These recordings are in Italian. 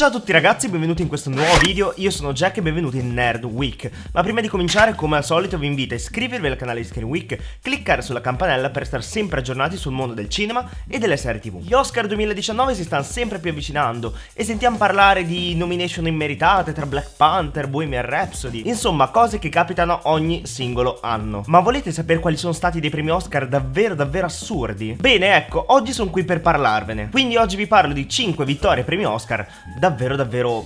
Ciao a tutti ragazzi, benvenuti in questo nuovo video, io sono Jack e benvenuti in Nerd Week. Ma prima di cominciare, come al solito, vi invito a iscrivervi al canale di Screen Week Cliccare sulla campanella per stare sempre aggiornati sul mondo del cinema e delle serie tv Gli Oscar 2019 si stanno sempre più avvicinando E sentiamo parlare di nomination immeritate tra Black Panther, Bohemian Rhapsody Insomma, cose che capitano ogni singolo anno. Ma volete sapere quali sono stati dei premi Oscar davvero davvero assurdi? Bene, ecco, oggi sono qui per parlarvene. Quindi oggi vi parlo di 5 vittorie premi Oscar davvero davvero davvero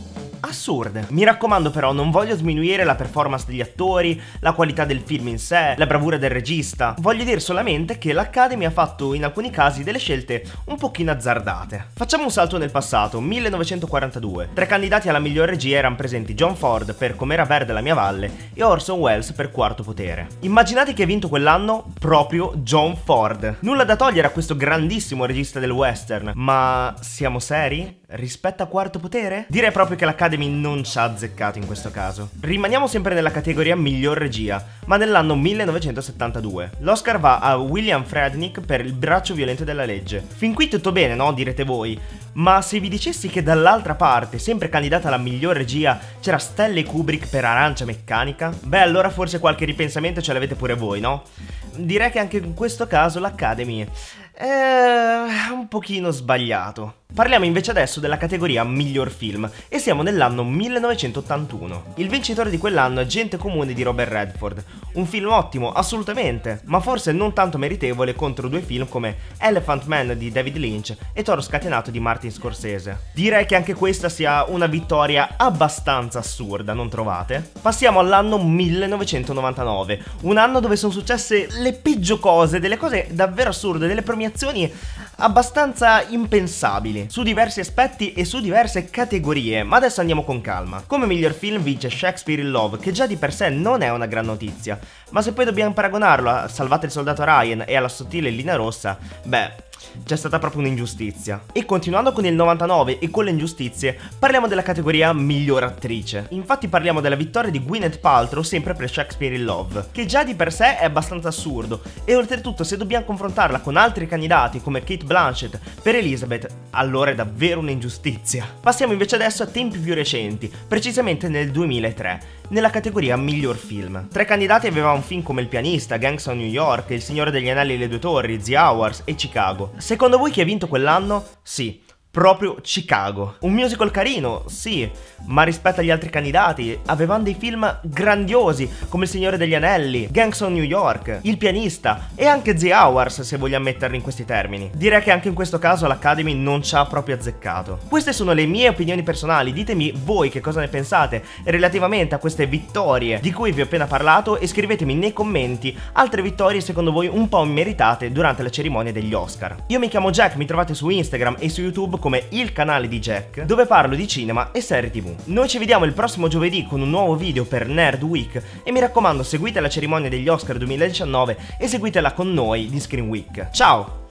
assurde. Mi raccomando però, non voglio sminuire la performance degli attori, la qualità del film in sé, la bravura del regista. Voglio dire solamente che l'Academy ha fatto in alcuni casi delle scelte un pochino azzardate. Facciamo un salto nel passato, 1942. Tra i candidati alla miglior regia erano presenti John Ford per Com'era verde la mia valle e Orson Welles per Quarto potere. Immaginate che ha vinto quell'anno proprio John Ford. Nulla da togliere a questo grandissimo regista del western, ma siamo seri? Rispetto a Quarto potere? Direi proprio che l'Academy Academy non ci ha azzeccato in questo caso. Rimaniamo sempre nella categoria miglior regia, ma nell'anno 1972. L'Oscar va a William Frednick per Il braccio violento della legge. Fin qui tutto bene, no? Direte voi. Ma se vi dicessi che dall'altra parte, sempre candidata alla miglior regia, c'era Stanley Kubrick per Arancia Meccanica? Beh, allora forse qualche ripensamento ce l'avete pure voi, no? Direi che anche in questo caso l'Academy è un pochino sbagliato. Parliamo invece adesso della categoria miglior film e siamo nell'anno 1981. Il vincitore di quell'anno è Gente Comune di Robert Redford, un film ottimo, assolutamente, ma forse non tanto meritevole contro due film come Elephant Man di David Lynch e Toro Scatenato di Martin Scorsese. Direi che anche questa sia una vittoria abbastanza assurda, non trovate? Passiamo all'anno 1999, un anno dove sono successe le peggio cose, delle cose davvero assurde, delle premiazioni abbastanza impensabili su diversi aspetti e su diverse categorie, ma adesso andiamo con calma. Come miglior film vince Shakespeare in Love, che già di per sé non è una gran notizia, ma se poi dobbiamo paragonarlo a Salvate il soldato Ryan e alla sottile linea rossa, beh, c'è stata proprio un'ingiustizia. E continuando con il 99 e con le ingiustizie, parliamo della categoria miglior attrice. Infatti parliamo della vittoria di Gwyneth Paltrow sempre per Shakespeare in Love, che già di per sé è abbastanza assurdo, e oltretutto se dobbiamo confrontarla con altri candidati come Kate Blanchett per Elizabeth, allora è davvero un'ingiustizia. Passiamo invece adesso a tempi più recenti, precisamente nel 2003 nella categoria miglior film. Tra i candidati avevamo film come Il pianista, Gangs of New York, Il Signore degli Anelli e le Due Torri, The Hours e Chicago. Secondo voi chi ha vinto quell'anno? Sì, proprio Chicago. Un musical carino, sì, ma rispetto agli altri candidati avevamo dei film grandiosi come Il Signore degli Anelli, Gangs of New York, Il pianista e anche The Hours se vogliamo metterli in questi termini. Direi che anche in questo caso l'Academy non ci ha proprio azzeccato. Queste sono le mie opinioni personali, ditemi voi che cosa ne pensate relativamente a queste vittorie di cui vi ho appena parlato e scrivetemi nei commenti altre vittorie secondo voi un po' immeritate durante la cerimonia degli Oscar. Io mi chiamo Jack, mi trovate su Instagram e su YouTube come il canale di Jack, dove parlo di cinema e serie tv. Noi ci vediamo il prossimo giovedì con un nuovo video per Nerd Week e mi raccomando seguite la cerimonia degli Oscar 2019 e seguitela con noi di Screen Week. Ciao!